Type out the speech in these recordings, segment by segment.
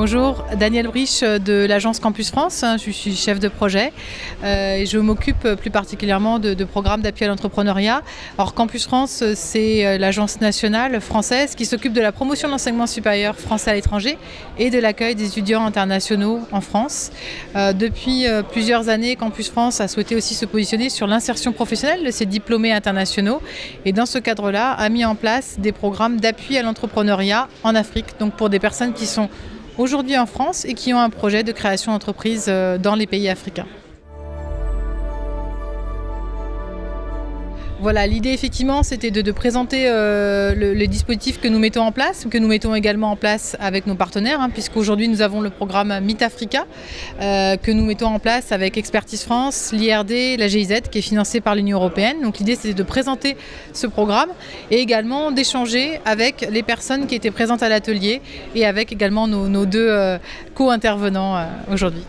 Bonjour, Daniel Brich de l'agence Campus France, je suis chef de projet euh, et je m'occupe plus particulièrement de, programmes d'appui à l'entrepreneuriat. Alors Campus France, c'est euh, l'agence nationale française qui s'occupe de la promotion de l'enseignement supérieur français à l'étranger et de l'accueil des étudiants internationaux en France. Euh, depuis plusieurs années, Campus France a souhaité aussi se positionner sur l'insertion professionnelle de ses diplômés internationaux et dans ce cadre-là a mis en place des programmes d'appui à l'entrepreneuriat en Afrique, donc pour des personnes qui sont aujourd'hui en France et qui ont un projet de création d'entreprise euh, dans les pays africains. Voilà, l'idée effectivement c'était de, présenter euh, le, dispositif que nous mettons en place, que nous mettons également en place avec nos partenaires, hein, puisqu'aujourd'hui nous avons le programme Meet Africa euh, que nous mettons en place avec Expertise France, l'IRD, la GIZ qui est financée par l'Union Européenne. Donc l'idée c'était de présenter ce programme et également d'échanger avec les personnes qui étaient présentes à l'atelier et avec également nos, deux euh, co-intervenants aujourd'hui.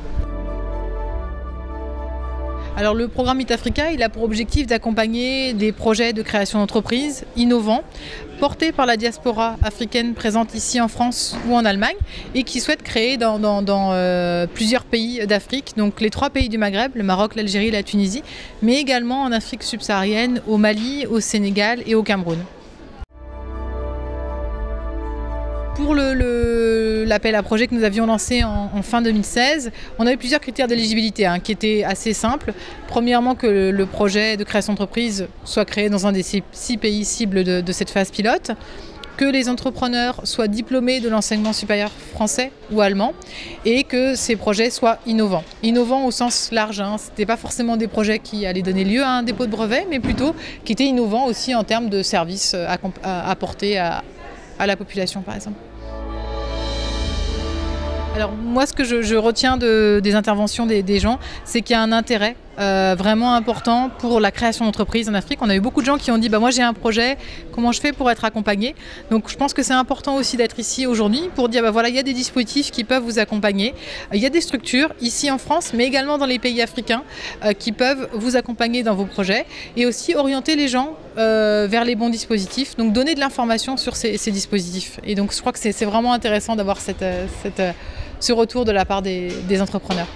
Alors le programme Meet Africa, il a pour objectif d'accompagner des projets de création d'entreprises innovants portés par la diaspora africaine présente ici en France ou en Allemagne et qui souhaitent créer dans, euh, plusieurs pays d'Afrique, donc les trois pays du Maghreb, le Maroc, l'Algérie la Tunisie, mais également en Afrique subsaharienne, au Mali, au Sénégal et au Cameroun. Pour l'appel à projet que nous avions lancé en, fin 2016, on avait plusieurs critères d'éligibilité hein, qui étaient assez simples. Premièrement, que le, projet de création d'entreprise soit créé dans un des six pays cibles de, cette phase pilote que les entrepreneurs soient diplômés de l'enseignement supérieur français ou allemand et que ces projets soient innovants. Innovants au sens large, hein. ce n'était pas forcément des projets qui allaient donner lieu à un dépôt de brevet, mais plutôt qui étaient innovants aussi en termes de services apportés à la population par exemple. Alors moi, ce que je, retiens des interventions des, gens, c'est qu'il y a un intérêt euh, vraiment important pour la création d'entreprises en Afrique. On a eu beaucoup de gens qui ont dit bah, moi j'ai un projet, comment je fais pour être accompagné? Donc je pense que c'est important aussi d'être ici aujourd'hui pour dire bah, voilà, il y a des dispositifs qui peuvent vous accompagner. Il y a des structures ici en France, mais également dans les pays africains euh, qui peuvent vous accompagner dans vos projets et aussi orienter les gens euh, vers les bons dispositifs. Donc donner de l'information sur ces, dispositifs. Et donc je crois que c'est vraiment intéressant d'avoir ce retour de la part des, entrepreneurs.